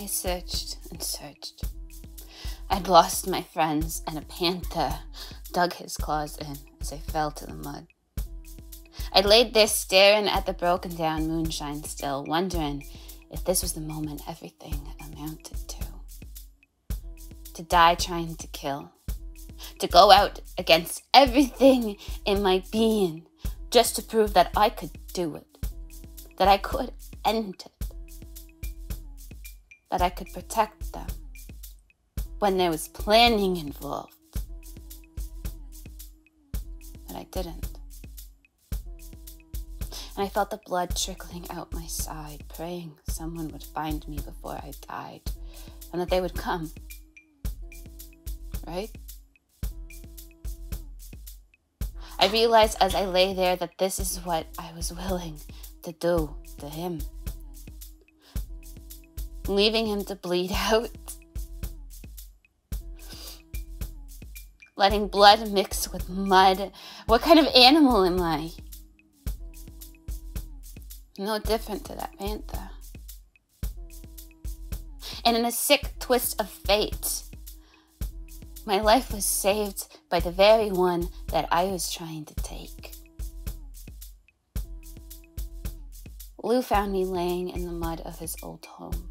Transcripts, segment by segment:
I searched and searched. I'd lost my friends, and a panther dug his claws in as I fell to the mud. I laid there staring at the broken down moonshine still, wondering if this was the moment everything amounted to. To die trying to kill. To go out against everything in my being just to prove that I could do it. That I could end it. That I could protect them when there was planning involved. But I didn't. And I felt the blood trickling out my side, praying someone would find me before I died and that they would come. Right? I realized as I lay there that this is what I was willing to do to him. Leaving him to bleed out letting blood mix with mud. What kind of animal am I? No different to that panther. And in a sick twist of fate, my life was saved by the very one that I was trying to take. Lou found me laying in the mud of his old home,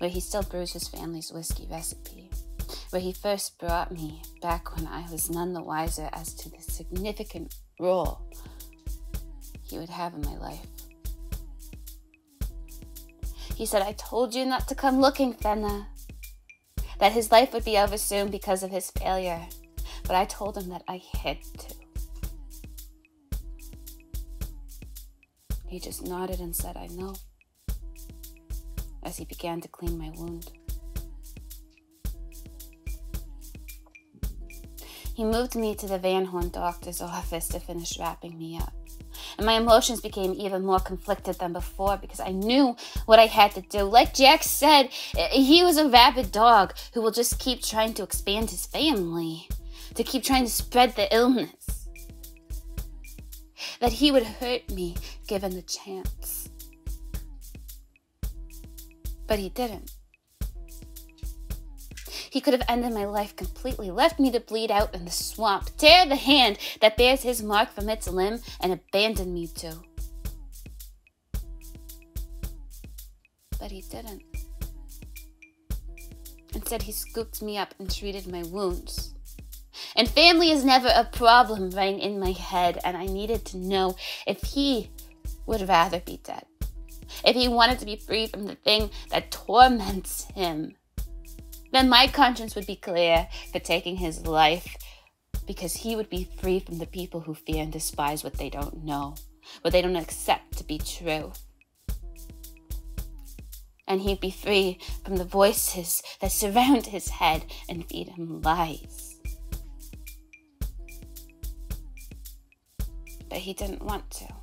where he still brews his family's whiskey recipe where he first brought me back when I was none the wiser as to the significant role he would have in my life. He said, I told you not to come looking, Fenna. That his life would be over soon because of his failure. But I told him that I had to. He just nodded and said, I know, as he began to clean my wound. He moved me to the Van Horn doctor's office to finish wrapping me up. And my emotions became even more conflicted than before because I knew what I had to do. Like Jack said, he was a rabid dog who will just keep trying to expand his family, to keep trying to spread the illness. That he would hurt me given the chance. But he didn't. He could have ended my life completely, left me to bleed out in the swamp, tear the hand that bears his mark from its limb, and abandon me too. But he didn't. Instead, he scooped me up and treated my wounds. And family is never a problem rang in my head, and I needed to know if he would rather be dead. If he wanted to be free from the thing that torments him then my conscience would be clear for taking his life because he would be free from the people who fear and despise what they don't know, what they don't accept to be true. And he'd be free from the voices that surround his head and feed him lies. But he didn't want to.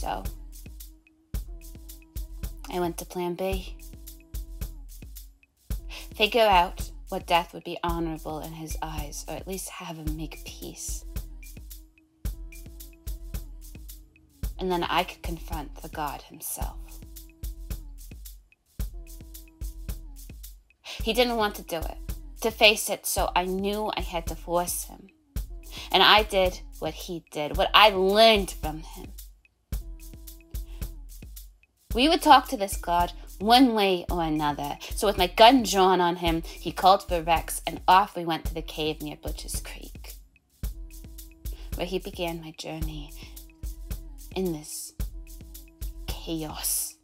So. I went to plan B. Figure out what death would be honorable in his eyes, or at least have him make peace. And then I could confront the God himself. He didn't want to do it, to face it, so I knew I had to force him. And I did what he did, what I learned from him. We would talk to this god one way or another. So, with my gun drawn on him, he called for Rex, and off we went to the cave near Butcher's Creek, where he began my journey in this chaos,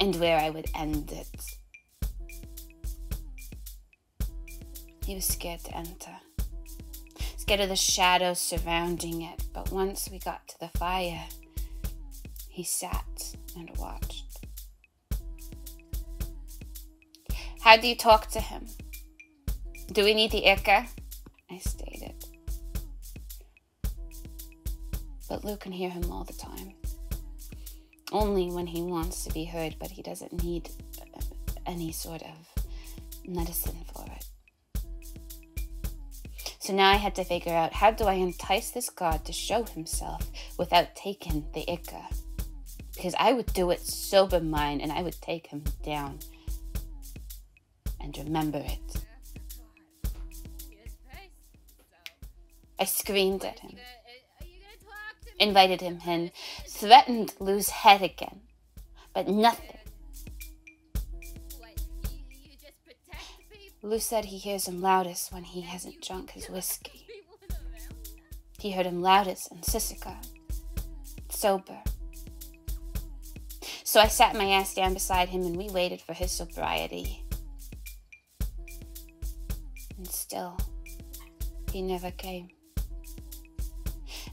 and where I would end it. He was scared to enter, scared of the shadows surrounding it, but once we got to the fire, he sat and watched. How do you talk to him? Do we need the Ica? I stated. But Lou can hear him all the time. Only when he wants to be heard, but he doesn't need uh, any sort of medicine for it. So now I had to figure out how do I entice this god to show himself without taking the Ica? Because I would do it sober mind and I would take him down and remember it. I screamed at him, invited him in, threatened Lou's head again, but nothing. Lou said he hears him loudest when he hasn't drunk his whiskey. He heard him loudest in Sisika, sober. So I sat my ass down beside him and we waited for his sobriety. And still, he never came.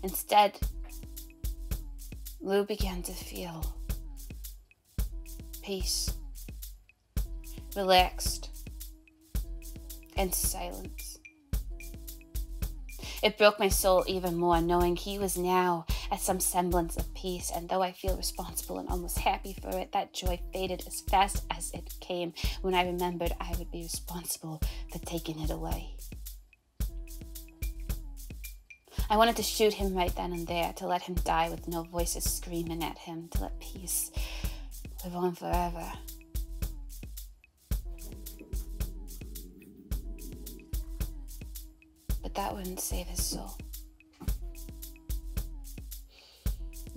Instead, Lou began to feel peace, relaxed, and silence. It broke my soul even more knowing he was now at some semblance of peace, and though I feel responsible and almost happy for it, that joy faded as fast as it came when I remembered I would be responsible for taking it away. I wanted to shoot him right then and there, to let him die with no voices screaming at him, to let peace live on forever. But that wouldn't save his soul.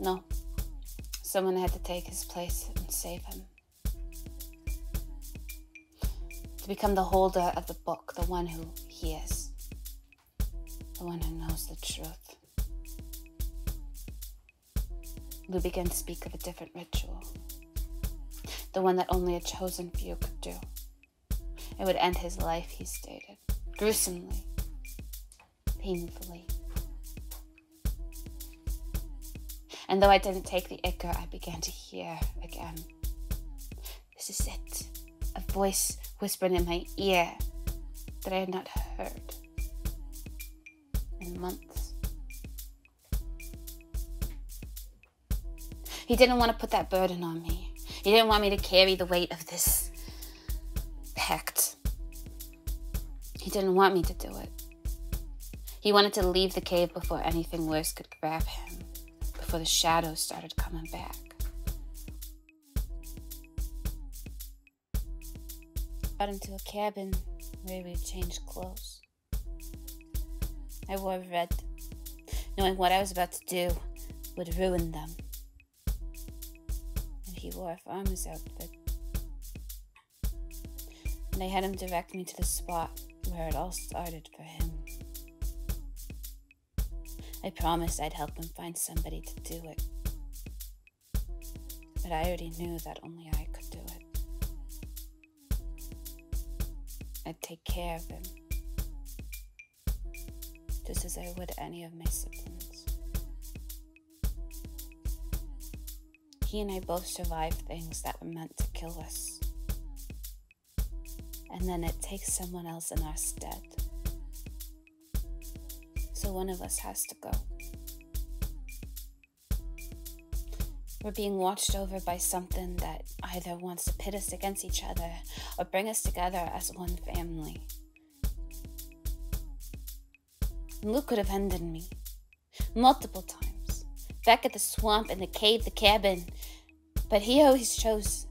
No. Someone had to take his place and save him. To become the holder of the book, the one who hears, the one who knows the truth. Lou began to speak of a different ritual, the one that only a chosen few could do. It would end his life, he stated, gruesomely, painfully. And though I didn't take the echo, I began to hear again. This is it. A voice whispered in my ear that I had not heard in months. He didn't want to put that burden on me. He didn't want me to carry the weight of this pact. He didn't want me to do it. He wanted to leave the cave before anything worse could grab him before the shadows started coming back. Got into a cabin where we changed clothes. I wore red, knowing what I was about to do would ruin them. And he wore a farmer's outfit. And I had him direct me to the spot where it all started for him. I promised I'd help him find somebody to do it. But I already knew that only I could do it. I'd take care of him, just as I would any of my siblings. He and I both survived things that were meant to kill us. And then it takes someone else in our stead so one of us has to go. We're being watched over by something that either wants to pit us against each other or bring us together as one family. Lou could have ended me multiple times back at the swamp, in the cave, the cabin, but he always chose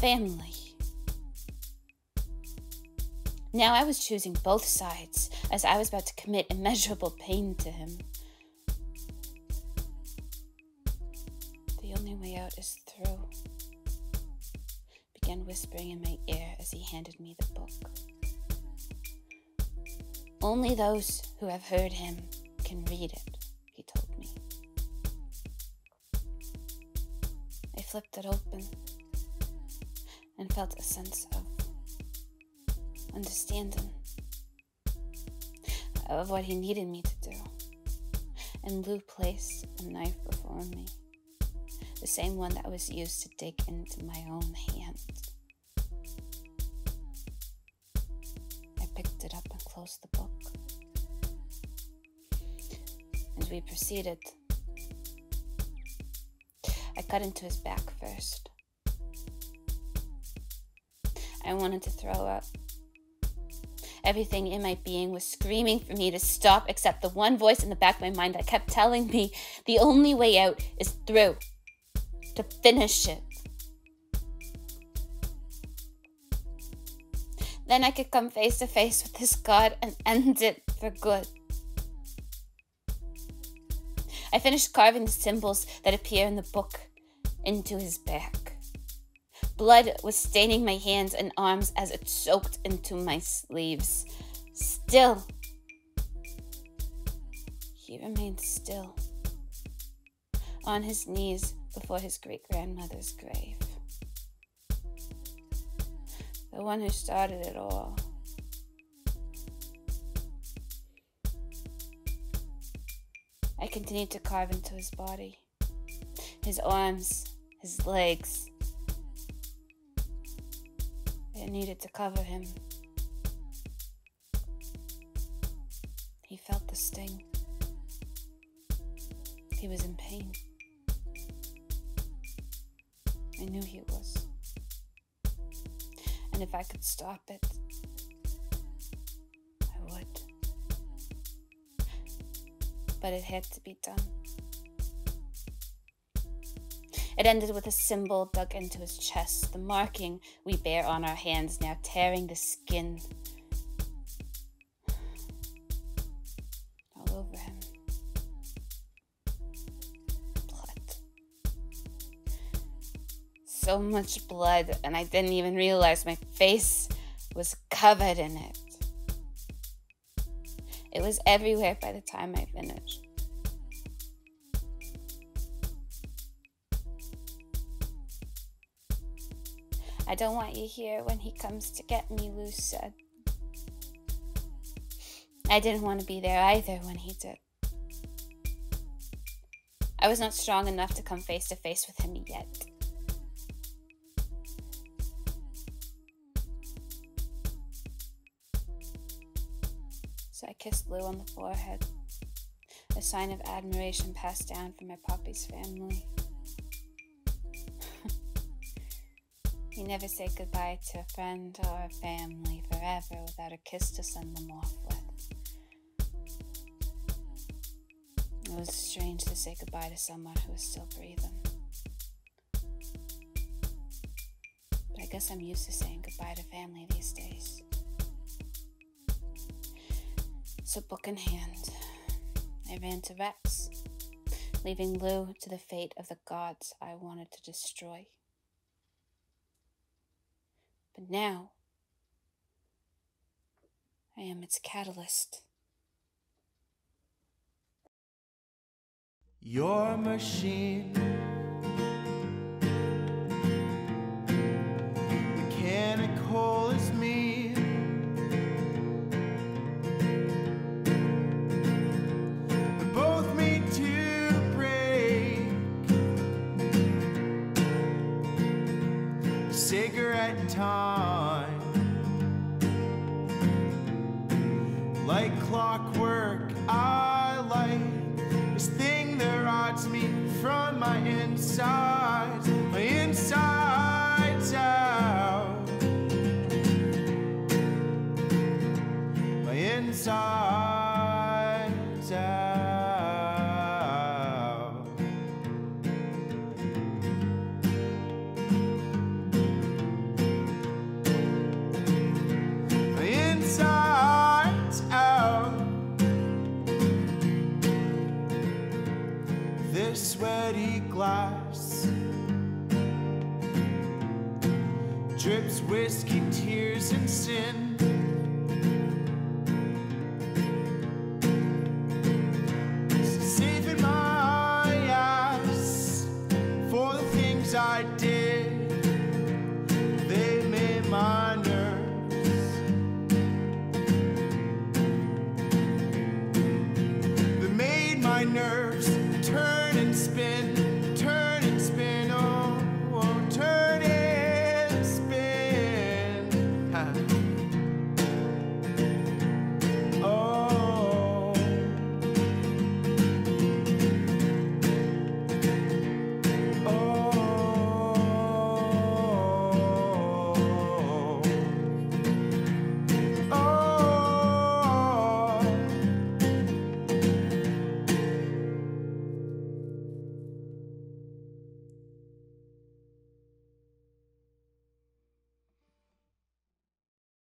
family. Now I was choosing both sides as I was about to commit immeasurable pain to him. The only way out is through. Began whispering in my ear as he handed me the book. Only those who have heard him can read it, he told me. I flipped it open and felt a sense of understanding of what he needed me to do. And Lou placed a knife before me, the same one that was used to dig into my own hand. I picked it up and closed the book. As we proceeded, I cut into his back first. I wanted to throw up, Everything in my being was screaming for me to stop, except the one voice in the back of my mind that kept telling me the only way out is through. to finish it. Then I could come face to face with this God and end it for good. I finished carving the symbols that appear in the book into his back. Blood was staining my hands and arms as it soaked into my sleeves. Still, he remained still, on his knees before his great grandmother's grave the one who started it all. I continued to carve into his body, his arms, his legs. Needed to cover him. He felt the sting. He was in pain. I knew he was and if I could stop it, I would. But it had to be done. It ended with a symbol dug into his chest, the marking we bear on our hands now tearing the skin all over him. Blood. so much blood, and I didn't even realize my face was covered in it. It was everywhere by the time I finished. I don't want you here when he comes to get me, Lou said. I didn't want to be there either when he did. I was not strong enough to come face to face with him yet. so I kissed Lou on the forehead, a sign of admiration passed down from my puppy's family. You never say goodbye to a friend or a family forever without a kiss to send them off with. It was strange to say goodbye to someone who was still breathing. But I guess I'm used to saying goodbye to family these days. So, book in hand, I ran to Rex, leaving Lou to the fate of the gods I wanted to destroy. But now, I am its catalyst. Your machine. Cigarette time.